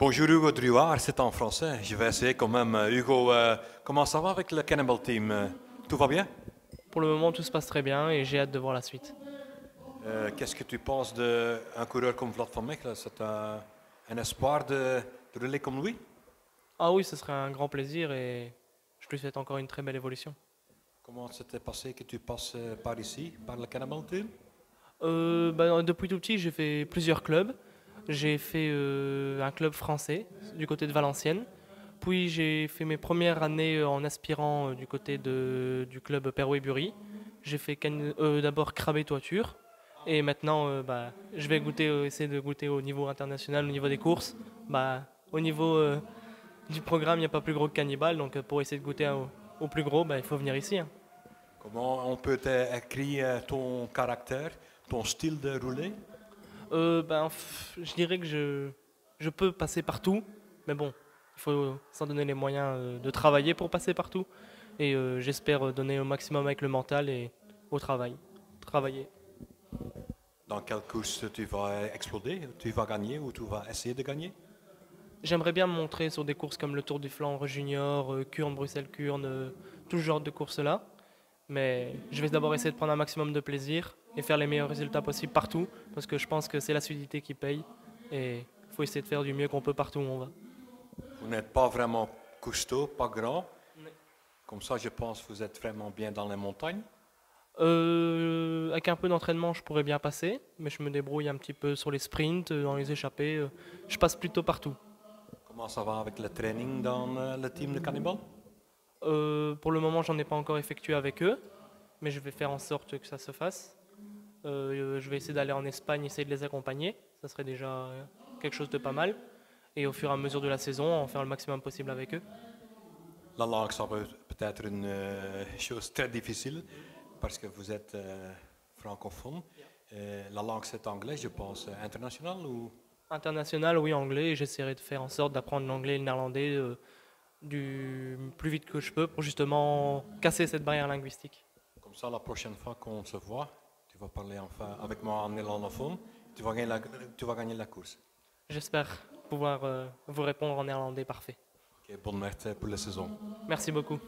Bonjour Hugo Druard, c'est en français. Je vais essayer quand même. Euh, Hugo, euh, comment ça va avec le Cannibal Team? Euh, Tout va bien? Pour le moment, tout se passe très bien et j'ai hâte de voir la suite. Euh, Qu'est-ce que tu penses d'un coureur comme Vlad van Mechelen C'est un, un espoir de, de rouler comme lui? Ah oui, ce serait un grand plaisir et je lui souhaite encore une très belle évolution. Comment s'était passé que tu passes par ici, par le Cannibal Team? Euh, bah, depuis tout petit, j'ai fait plusieurs clubs. J'ai fait euh, un club français du côté de Valenciennes. Puis j'ai fait mes premières années euh, en aspirant euh, du côté de, du club Perouet-Bury. J'ai fait euh, d'abord Crabé Toiture. Et maintenant, bah, je vais essayer de goûter au niveau international, au niveau des courses. Bah, au niveau du programme, il n'y a pas plus gros que Cannibal. Donc pour essayer de goûter au, plus gros, bah, il faut venir ici. hein. Comment on peut écrire ton caractère, ton style de rouler? Euh, ben, pff, je dirais que je, je peux passer partout, mais bon, il faut s'en donner les moyens euh, de travailler pour passer partout. Et euh, j'espère donner au maximum avec le mental et au travail. Travailler. Dans quelle course tu vas exploser Tu vas gagner ou tu vas essayer de gagner? J'aimerais bien me montrer sur des courses comme le Tour du Flandre Junior, Kurn, Bruxelles-Kurn, euh, tout ce genre de courses-là. Mais je vais d'abord essayer de prendre un maximum de plaisir et faire les meilleurs résultats possibles partout, parce que je pense que c'est la solidité qui paye. Et il faut essayer de faire du mieux qu'on peut partout où on va. Vous n'êtes pas vraiment costaud, pas grand? Comme ça, je pense que vous êtes vraiment bien dans les montagnes? Euh, avec un peu d'entraînement, je pourrais bien passer, mais je me débrouille un petit peu sur les sprints, euh, dans les échappées. euh, Je passe plutôt partout. Comment ça va avec le training dans le team de Cannibal? Euh, pour le moment, j'en ai pas encore effectué avec eux, mais je vais faire en sorte que ça se fasse. Euh, je vais essayer d'aller en Espagne, essayer de les accompagner. Ça serait déjà quelque chose de pas mal. Et au fur et à mesure de la saison, en faire le maximum possible avec eux. La langue, ça peut peut-être une euh, chose très difficile parce que vous êtes francophone. La langue, c'est anglais, je pense, international ou? International, oui, anglais. J'essaierai de faire en sorte d'apprendre l'anglais et le néerlandais du plus vite que je peux pour justement casser cette barrière linguistique. comme ça, la prochaine fois qu'on se voit, tu vas parler enfin avec moi en néerlandophone, tu vas gagner la, tu vas gagner la course. J'espère pouvoir euh, vous répondre en néerlandais parfait. Bonne merde pour la saison. Merci beaucoup.